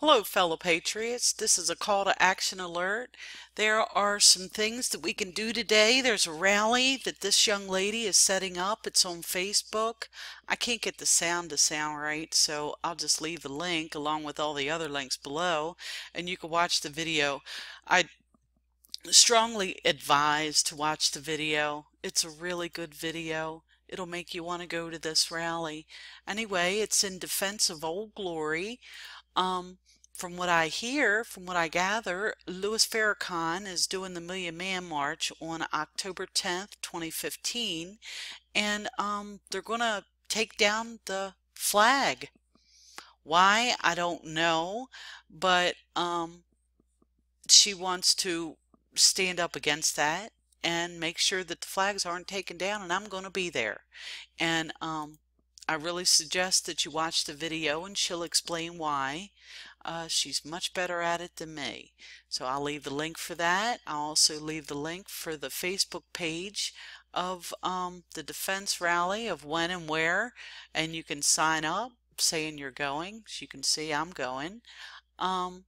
Hello, fellow patriots. This is a call to action alert. There are some things that we can do today. There's a rally that this young lady is setting up. It's on Facebook. I can't get the sound to sound right, so I'll just leave the link along with all the other links below, and you can watch the video. I strongly advise to watch the video. It's a really good video. It'll make you want to go to this rally. Anyway, it's in defense of Old Glory. Um, from what I hear, from what I gather, Louis Farrakhan is doing the Million Man March on October 10th, 2015, and um, they're going to take down the flag. Why? I don't know, but um, she wants to stand up against that and make sure that the flags aren't taken down, and I'm going to be there. And um, I really suggest that you watch the video and she'll explain why. Uh, she's much better at it than me. So I'll leave the link for that. I'll also leave the link for the Facebook page of um, the defense rally of when and where and you can sign up saying you're going. As you can see I'm going. Um,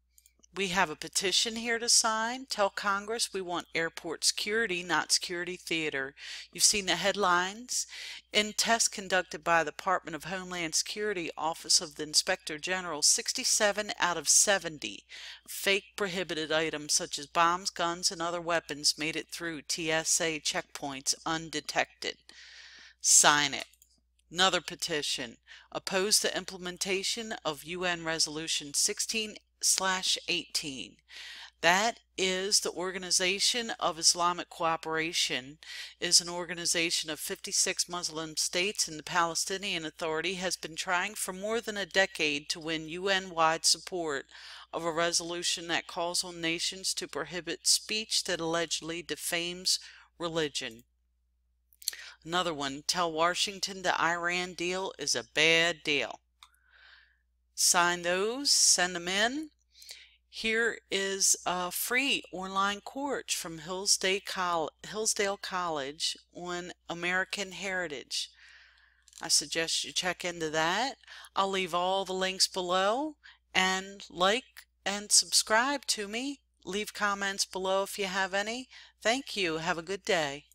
we have a petition here to sign. Tell Congress we want airport security, not security theater. You've seen the headlines. In tests conducted by the Department of Homeland Security Office of the Inspector General, 67 out of 70 fake prohibited items such as bombs, guns, and other weapons made it through TSA checkpoints undetected. Sign it. Another petition. Oppose the implementation of UN Resolution 16 slash 18. That is the Organization of Islamic Cooperation is an organization of 56 Muslim states and the Palestinian Authority has been trying for more than a decade to win UN-wide support of a resolution that calls on nations to prohibit speech that allegedly defames religion. Another one, tell Washington the Iran deal is a bad deal. Sign those, send them in. Here is a free online course from Hillsdale, Col Hillsdale College on American Heritage. I suggest you check into that. I'll leave all the links below and like and subscribe to me. Leave comments below if you have any. Thank you. Have a good day.